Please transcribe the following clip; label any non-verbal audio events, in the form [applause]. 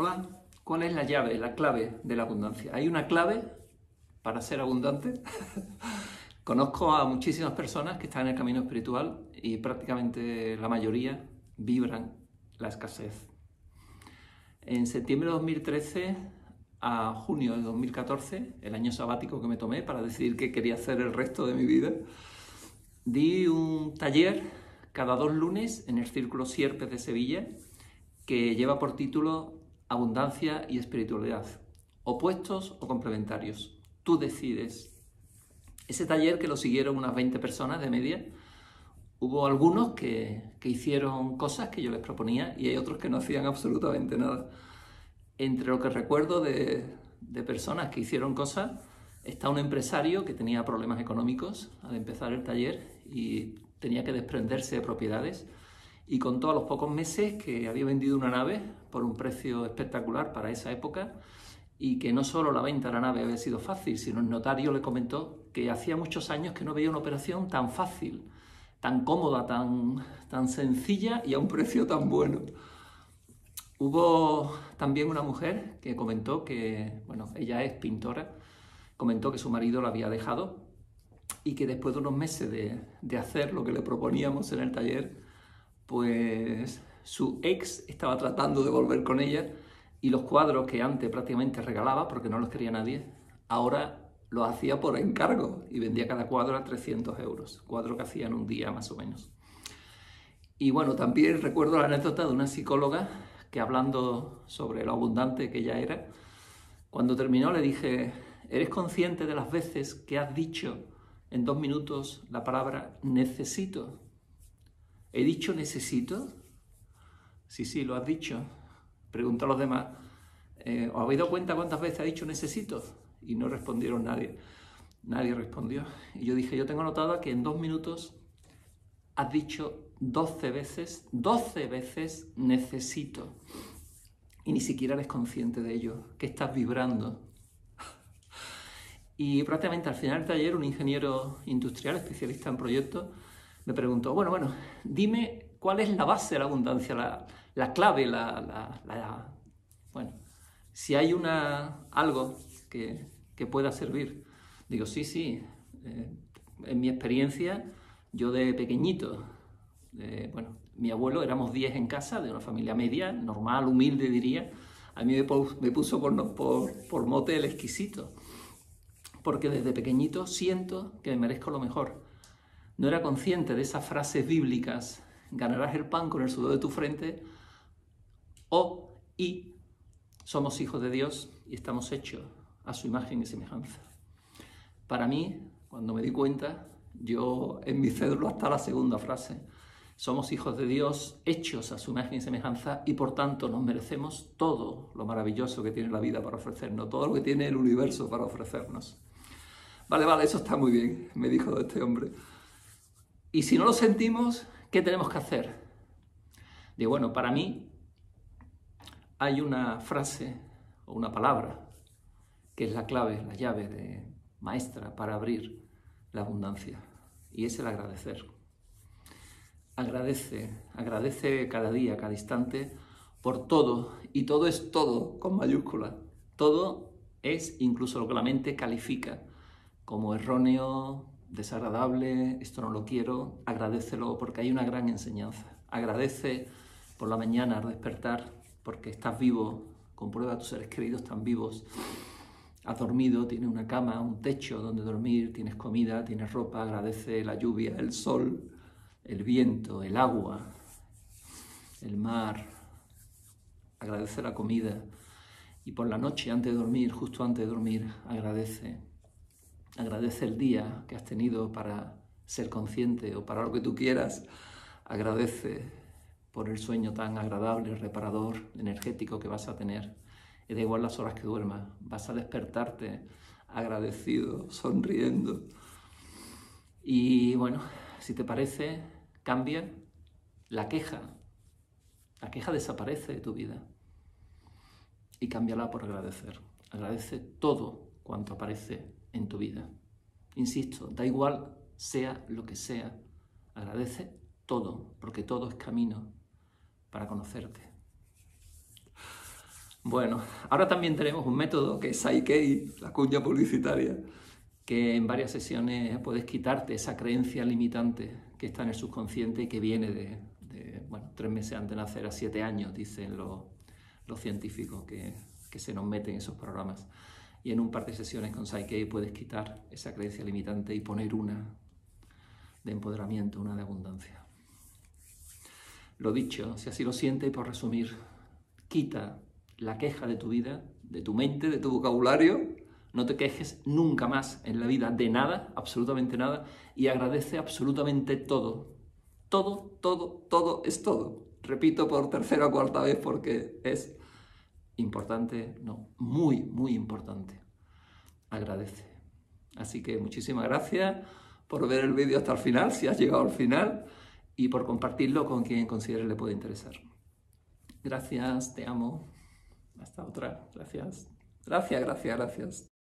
Hola, ¿cuál es la llave, la clave de la abundancia? ¿Hay una clave para ser abundante? [laughs] Conozco a muchísimas personas que están en el camino espiritual y prácticamente la mayoría vibran la escasez. En septiembre de 2013 a junio de 2014, el año sabático que me tomé para decidir qué quería hacer el resto de mi vida, di un taller cada dos lunes en el Círculo Sierpes de Sevilla que lleva por título Abundancia y Espiritualidad, opuestos o complementarios. Tú decides. Ese taller que lo siguieron unas 20 personas de media, hubo algunos que, que hicieron cosas que yo les proponía y hay otros que no hacían absolutamente nada. Entre lo que recuerdo de, de personas que hicieron cosas, está un empresario que tenía problemas económicos al empezar el taller y tenía que desprenderse de propiedades y contó a los pocos meses que había vendido una nave por un precio espectacular para esa época y que no solo la venta de la nave había sido fácil, sino el notario le comentó que hacía muchos años que no veía una operación tan fácil, tan cómoda, tan, tan sencilla y a un precio tan bueno. Hubo también una mujer que comentó que, bueno, ella es pintora, comentó que su marido la había dejado y que después de unos meses de, de hacer lo que le proponíamos en el taller, pues su ex estaba tratando de volver con ella y los cuadros que antes prácticamente regalaba porque no los quería nadie, ahora los hacía por encargo y vendía cada cuadro a 300 euros, cuadro que hacía en un día más o menos. Y bueno, también recuerdo la anécdota de una psicóloga que hablando sobre lo abundante que ella era, cuando terminó le dije, ¿eres consciente de las veces que has dicho en dos minutos la palabra necesito? ¿He dicho necesito? Sí, sí, lo has dicho. Pregunta a los demás, eh, ¿os habéis dado cuenta cuántas veces ha dicho necesito? Y no respondieron nadie. Nadie respondió. Y yo dije, yo tengo notado que en dos minutos has dicho 12 veces, 12 veces necesito. Y ni siquiera eres consciente de ello, que estás vibrando. [laughs] Y prácticamente al final del taller, un ingeniero industrial, especialista en proyectos, me preguntó, bueno, bueno, dime cuál es la base de la abundancia, la, clave, la, Bueno, si hay una, algo que, pueda servir. Digo, sí, sí, eh, en mi experiencia, yo de pequeñito, bueno, mi abuelo, éramos 10 en casa, de una familia media, normal, humilde diría, a mí me, puso por, por, por mote el exquisito, porque desde pequeñito siento que me merezco lo mejor. No era consciente de esas frases bíblicas, ganarás el pan con el sudor de tu frente, o y somos hijos de Dios y estamos hechos a su imagen y semejanza. Para mí, cuando me di cuenta, yo en mi cédula está la segunda frase. Somos hijos de Dios, hechos a su imagen y semejanza, y por tanto nos merecemos todo lo maravilloso que tiene la vida para ofrecernos, todo lo que tiene el universo para ofrecernos. Vale, vale, eso está muy bien, me dijo este hombre. Y si no lo sentimos, ¿qué tenemos que hacer? Digo, bueno, para mí hay una frase o una palabra que es la clave, la llave de maestra para abrir la abundancia, y es el agradecer. Agradece, agradece cada día, cada instante, por todo, y todo es todo con mayúscula. Todo es incluso lo que la mente califica como erróneo, desagradable, esto no lo quiero, agradecelo porque hay una gran enseñanza. Agradece por la mañana despertar porque estás vivo, comprueba tus seres queridos están vivos. Has dormido, tienes una cama, un techo donde dormir, tienes comida, tienes ropa, agradece la lluvia, el sol, el viento, el agua, el mar, agradece la comida. Y por la noche, antes de dormir, justo antes de dormir, agradece Agradece el día que has tenido para ser consciente o para lo que tú quieras. Agradece por el sueño tan agradable, reparador, energético que vas a tener. Y da igual las horas que duermas, vas a despertarte agradecido, sonriendo. Y bueno, si te parece, cambia la queja. La queja desaparece de tu vida. Y cámbiala por agradecer. Agradece todo cuanto aparece en tu vida. Insisto, da igual sea lo que sea, agradece todo, porque todo es camino para conocerte. Bueno, ahora también tenemos un método que es Saikei, la cuña publicitaria, que en varias sesiones puedes quitarte esa creencia limitante que está en el subconsciente y que viene de, bueno, tres meses antes de nacer a siete años, dicen los, científicos que, que, se nos meten esos programas. Y en un par de sesiones con Psyche puedes quitar esa creencia limitante y poner una de empoderamiento, una de abundancia. Lo dicho, si así lo sientes, por resumir, quita la queja de tu vida, de tu mente, de tu vocabulario, no te quejes nunca más en la vida de nada, absolutamente nada, y agradece absolutamente todo. Todo, todo, todo es todo. Repito por tercera o cuarta vez porque es importante, no, muy, muy importante. Agradece. Así que muchísimas gracias por ver el vídeo hasta el final, si has llegado al final, y por compartirlo con quien considere le puede interesar. Gracias, te amo. Hasta otra. Gracias. Gracias, gracias, gracias.